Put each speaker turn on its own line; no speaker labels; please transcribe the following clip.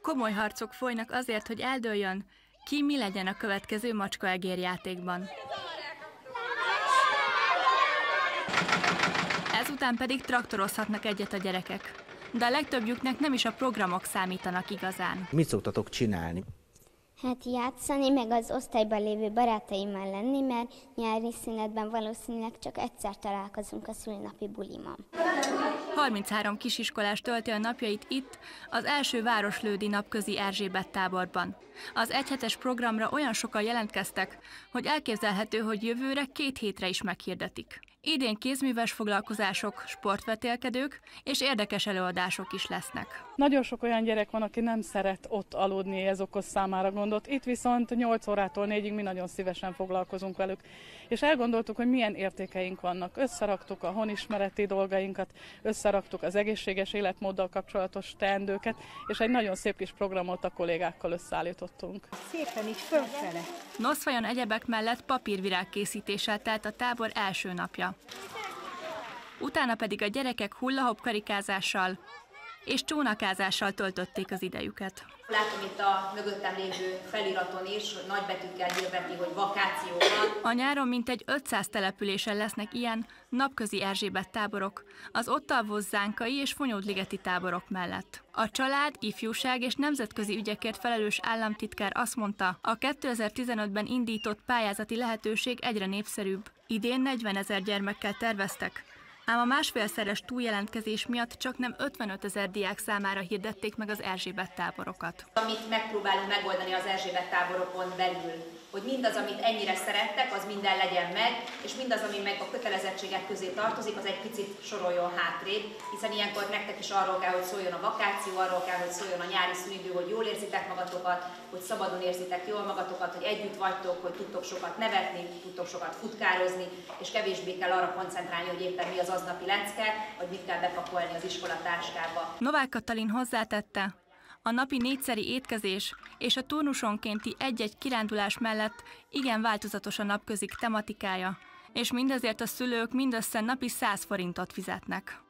Komoly harcok folynak azért, hogy eldőljön, ki mi legyen a következő macskaegér játékban. Ezután pedig traktorozhatnak egyet a gyerekek. De a legtöbbjüknek nem is a programok számítanak igazán.
Mit szoktatok csinálni?
Hát játszani, meg az osztályban lévő barátaimmal lenni, mert nyári szünetben valószínűleg csak egyszer találkozunk a szülinapi bulimon.
33 kisiskolás tölti a napjait itt, az első Városlődi napközi Erzsébet táborban. Az egyhetes programra olyan sokan jelentkeztek, hogy elképzelhető, hogy jövőre két hétre is meghirdetik. Idén kézműves foglalkozások, sportvetélkedők és érdekes előadások is lesznek.
Nagyon sok olyan gyerek van, aki nem szeret ott aludni, ez okoz számára gondot. Itt viszont 8 órától 4-ig mi nagyon szívesen foglalkozunk velük. És elgondoltuk, hogy milyen értékeink vannak. Összeraktuk a honismereti dolgainkat, összeraktuk az egészséges életmóddal kapcsolatos teendőket, és egy nagyon szép kis programot a kollégákkal összeállítottunk.
Szépen így fölfele.
Noszfajon egyebek mellett papírvirág készítéssel telt a tábor első napja. Utána pedig a gyerekek hullahop karikázással és csónakázással töltötték az idejüket.
Látom itt a mögöttem lévő feliraton is, hogy nagybetűkkel hirdeti, hogy vakáció van.
A nyáron mintegy 500 településen lesznek ilyen napközi Erzsébet táborok, az ott alvó zánkai és fonyódligeti táborok mellett. A család, ifjúság és nemzetközi ügyekért felelős államtitkár azt mondta, a 2015-ben indított pályázati lehetőség egyre népszerűbb. Idén 40 ezer gyermekkel terveztek, ám a másfélszeres túljelentkezés miatt csak nem 55 ezer diák számára hirdették meg az Erzsébet táborokat.
Amit megpróbálunk megoldani az Erzsébet táborokon belül, hogy mindaz, amit ennyire szerettek, az minden legyen meg, és mindaz, ami meg a kötelezettségek közé tartozik, az egy picit soroljon hátrébb, hiszen ilyenkor nektek is arról kell, hogy szóljon a vakáció, arról kell, hogy szóljon a nyári szünidő, hogy jól érzitek magatokat, hogy szabadon érzitek jól magatokat, hogy együtt vagytok, hogy tudtok sokat nevetni, tudtok sokat futkározni, és kevésbé kell arra koncentrálni, hogy éppen mi az aznapi lecke, vagy mit kell bepakolni az iskolatáskába.
Novák Katalin hozzátette, a napi négyszeri étkezés és a turnusonkénti egy-egy kirándulás mellett igen változatos a napközik tematikája, és mindezért a szülők mindössze napi 100 forintot fizetnek.